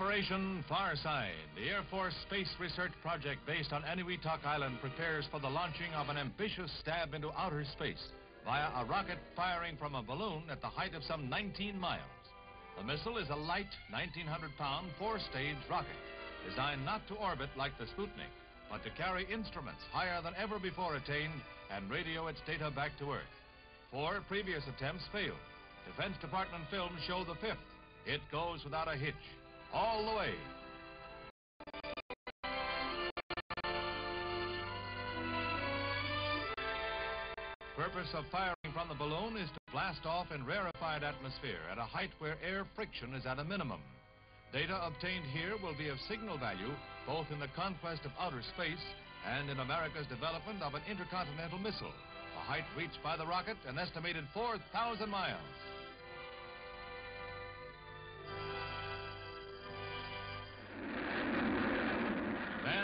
Operation Farside, the Air Force Space Research Project based on Eniwetok Island, prepares for the launching of an ambitious stab into outer space via a rocket firing from a balloon at the height of some 19 miles. The missile is a light, 1,900-pound, four-stage rocket designed not to orbit like the Sputnik, but to carry instruments higher than ever before attained and radio its data back to Earth. Four previous attempts failed. Defense Department films show the fifth. It goes without a hitch, all the way. Purpose of firing from the balloon is to blast off in rarefied atmosphere at a height where air friction is at a minimum. Data obtained here will be of signal value both in the conquest of outer space and in America's development of an intercontinental missile, a height reached by the rocket an estimated 4,000 miles.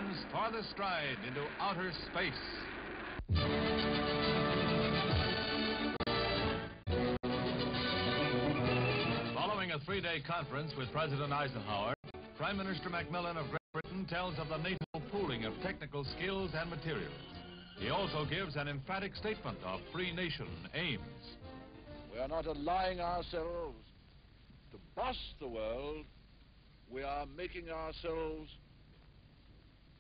Man's farthest stride into outer space. Following a three-day conference with President Eisenhower, Prime Minister Macmillan of Great Britain tells of the NATO pooling of technical skills and materials. He also gives an emphatic statement of free nation aims. We are not allying ourselves to boss the world. We are making ourselves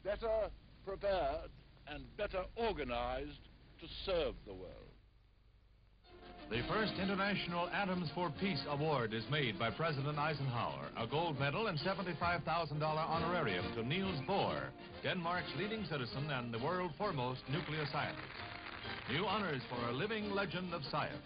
better prepared and better organized to serve the world. The first International Atoms for Peace Award is made by President Eisenhower, a gold medal and $75,000 honorarium to Niels Bohr, Denmark's leading citizen and the world's foremost nuclear scientist. New honors for a living legend of science.